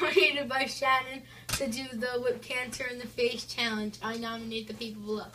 nominated by Shannon to do the whip canter in the face challenge. I nominate the people below.